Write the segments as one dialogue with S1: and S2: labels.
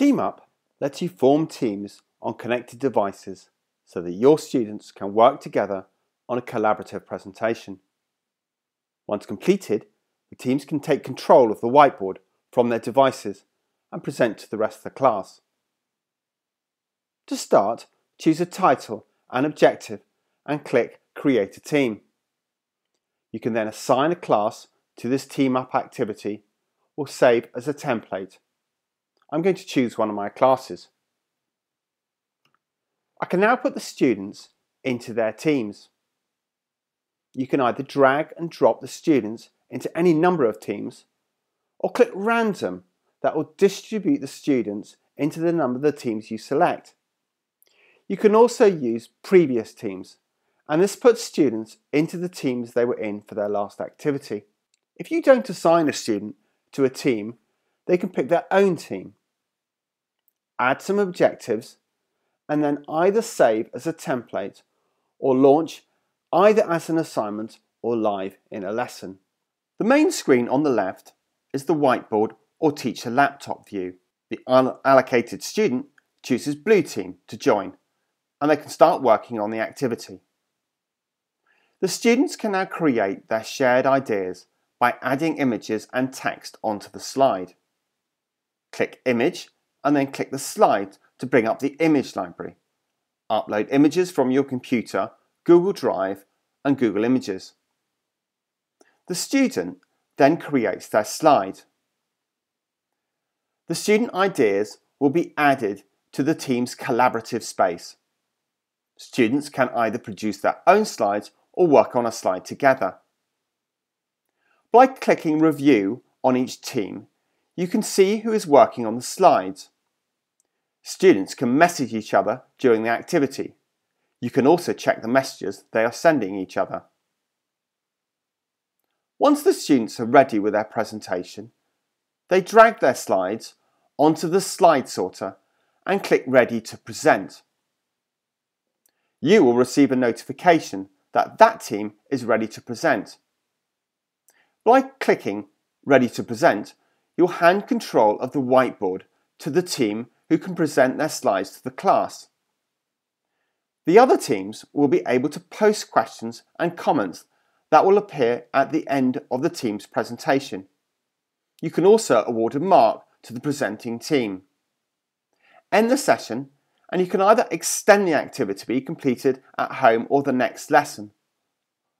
S1: TeamUp lets you form teams on connected devices so that your students can work together on a collaborative presentation. Once completed, the teams can take control of the whiteboard from their devices and present to the rest of the class. To start, choose a title and objective and click Create a Team. You can then assign a class to this TeamUp activity or save as a template. I'm going to choose one of my classes. I can now put the students into their teams. You can either drag and drop the students into any number of teams or click random that will distribute the students into the number of the teams you select. You can also use previous teams and this puts students into the teams they were in for their last activity. If you don't assign a student to a team, they can pick their own team, add some objectives, and then either save as a template or launch either as an assignment or live in a lesson. The main screen on the left is the whiteboard or teacher laptop view. The unallocated student chooses blue team to join and they can start working on the activity. The students can now create their shared ideas by adding images and text onto the slide. Click Image and then click the slide to bring up the image library. Upload images from your computer, Google Drive and Google Images. The student then creates their slide. The student ideas will be added to the team's collaborative space. Students can either produce their own slides or work on a slide together. By clicking Review on each team, you can see who is working on the slides. Students can message each other during the activity. You can also check the messages they are sending each other. Once the students are ready with their presentation, they drag their slides onto the slide sorter and click Ready to Present. You will receive a notification that that team is ready to present. By clicking Ready to Present, you'll hand control of the whiteboard to the team who can present their slides to the class. The other teams will be able to post questions and comments that will appear at the end of the team's presentation. You can also award a mark to the presenting team. End the session and you can either extend the activity to be completed at home or the next lesson,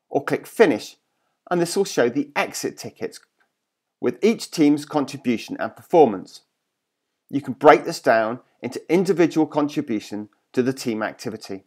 S1: or click Finish and this will show the exit tickets with each team's contribution and performance. You can break this down into individual contribution to the team activity.